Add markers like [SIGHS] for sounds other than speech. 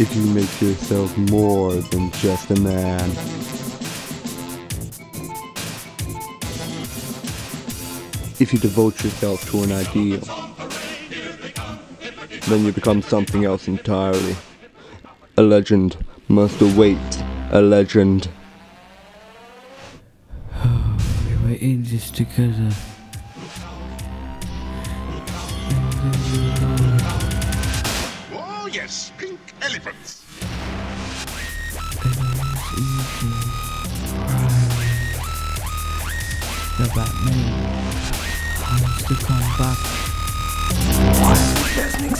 if you make yourself more than just a man. If you devote yourself to an ideal, then you become something else entirely. A legend Mr. Wayne a legend. [SIGHS] we were in this together. elephants. The Batman has to come back.